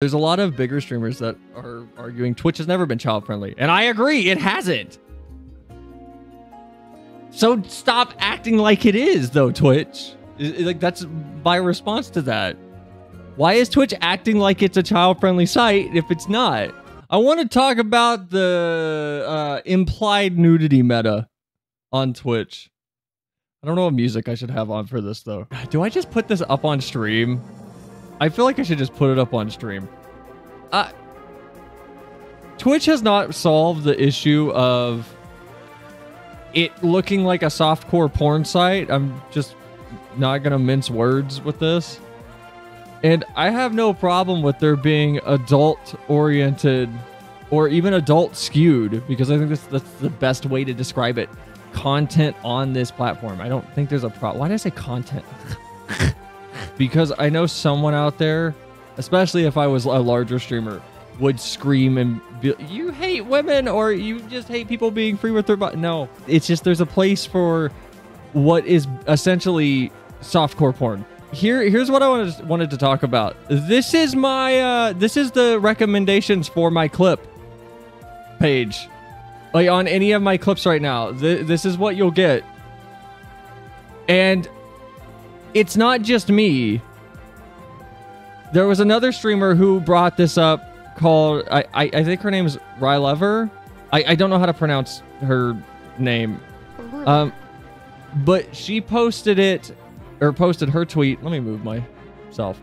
There's a lot of bigger streamers that are arguing Twitch has never been child friendly. And I agree, it hasn't. So stop acting like it is, though, Twitch. Like, that's my response to that. Why is Twitch acting like it's a child friendly site if it's not? I want to talk about the uh, implied nudity meta on Twitch. I don't know what music I should have on for this, though. Do I just put this up on stream? I feel like I should just put it up on stream. Uh, Twitch has not solved the issue of it looking like a softcore porn site. I'm just not going to mince words with this. And I have no problem with there being adult oriented or even adult skewed because I think that's, that's the best way to describe it. Content on this platform. I don't think there's a problem. Why did I say content? because I know someone out there, especially if I was a larger streamer, would scream and be, you hate women or you just hate people being free with their body. No, it's just there's a place for what is essentially softcore porn. Here, here's what I wanted wanted to talk about. This is my uh, this is the recommendations for my clip page, like on any of my clips right now. Th- this is what you'll get, and it's not just me. There was another streamer who brought this up called I I, I think her name is Rylever. I I don't know how to pronounce her name. Um, but she posted it or posted her tweet. Let me move myself.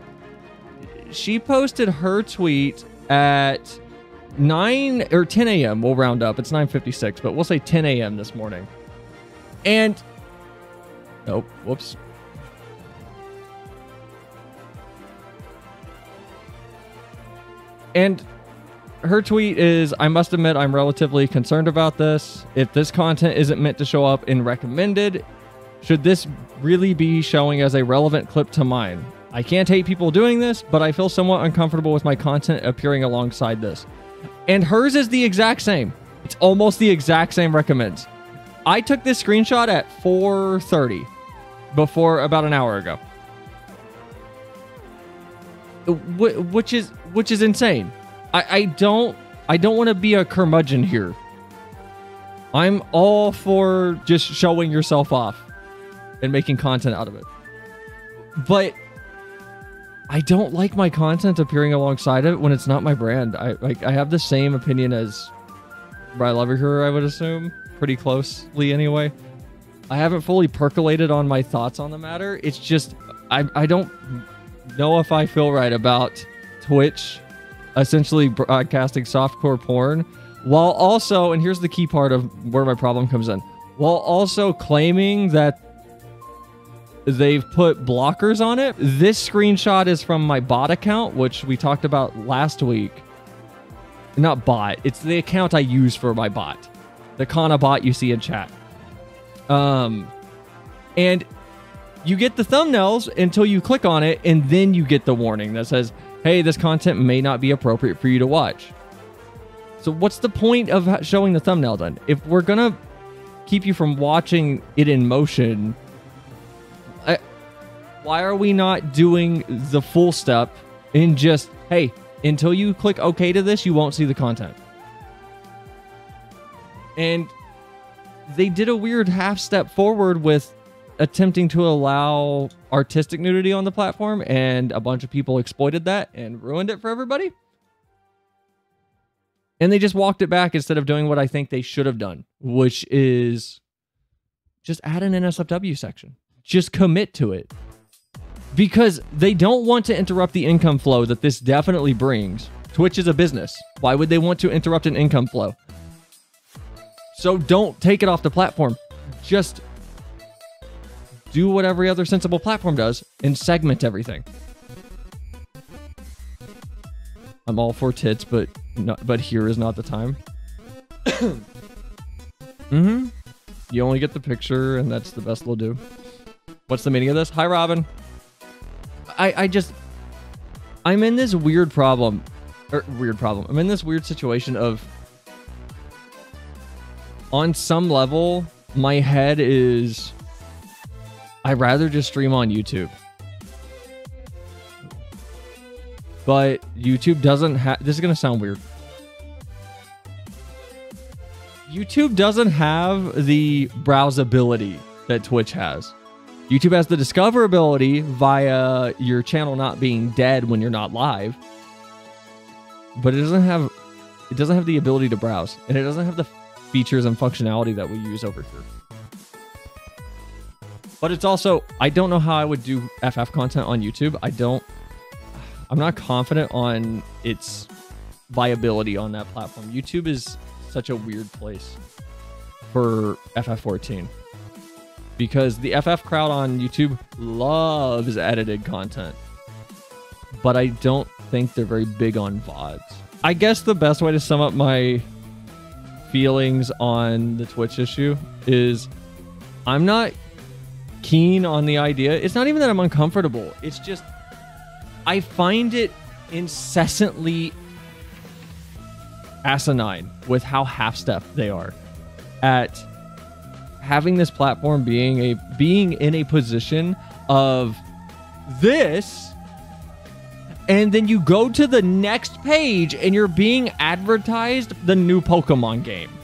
She posted her tweet at 9 or 10 a.m. We'll round up. It's 9:56, but we'll say 10 a.m. this morning. And oh, whoops. And her tweet is I must admit I'm relatively concerned about this. If this content isn't meant to show up in recommended, should this really be showing as a relevant clip to mine? I can't hate people doing this, but I feel somewhat uncomfortable with my content appearing alongside this. And hers is the exact same. It's almost the exact same recommends. I took this screenshot at 4:30 before about an hour ago. Which is which is insane. I, I don't I don't want to be a curmudgeon here. I'm all for just showing yourself off and making content out of it. But I don't like my content appearing alongside it when it's not my brand. I like I have the same opinion as Bry Lover I would assume, pretty closely anyway. I haven't fully percolated on my thoughts on the matter. It's just I I don't know if I feel right about Twitch essentially broadcasting softcore porn while also and here's the key part of where my problem comes in while also claiming that they've put blockers on it. This screenshot is from my bot account, which we talked about last week. Not bot, it's the account I use for my bot. The Kana bot you see in chat. Um, and you get the thumbnails until you click on it, and then you get the warning that says, hey, this content may not be appropriate for you to watch. So, what's the point of showing the thumbnail then? If we're gonna keep you from watching it in motion, why are we not doing the full step in just, hey, until you click OK to this, you won't see the content? And they did a weird half step forward with attempting to allow artistic nudity on the platform, and a bunch of people exploited that and ruined it for everybody. And they just walked it back instead of doing what I think they should have done, which is just add an NSFW section. Just commit to it because they don't want to interrupt the income flow that this definitely brings. Twitch is a business. Why would they want to interrupt an income flow? So don't take it off the platform. Just do what every other sensible platform does and segment everything. I'm all for tits, but not, but here is not the time. mm-hmm. You only get the picture, and that's the best they'll do. What's the meaning of this? Hi, Robin. I, I just, I'm in this weird problem, or weird problem. I'm in this weird situation of, on some level, my head is, I'd rather just stream on YouTube. but YouTube doesn't have. This is gonna sound weird. YouTube doesn't have the browsability that Twitch has. YouTube has the discoverability via your channel not being dead when you're not live, but it doesn't have it doesn't have the ability to browse, and it doesn't have the features and functionality that we use over here. But it's also I don't know how I would do FF content on YouTube. I don't I'm not confident on its viability on that platform. YouTube is such a weird place for FF14 because the FF crowd on YouTube loves edited content, but I don't think they're very big on VODs. I guess the best way to sum up my feelings on the Twitch issue is I'm not keen on the idea. It's not even that I'm uncomfortable. It's just I find it incessantly asinine with how half-step they are at having this platform being a being in a position of this and then you go to the next page and you're being advertised the new Pokemon game.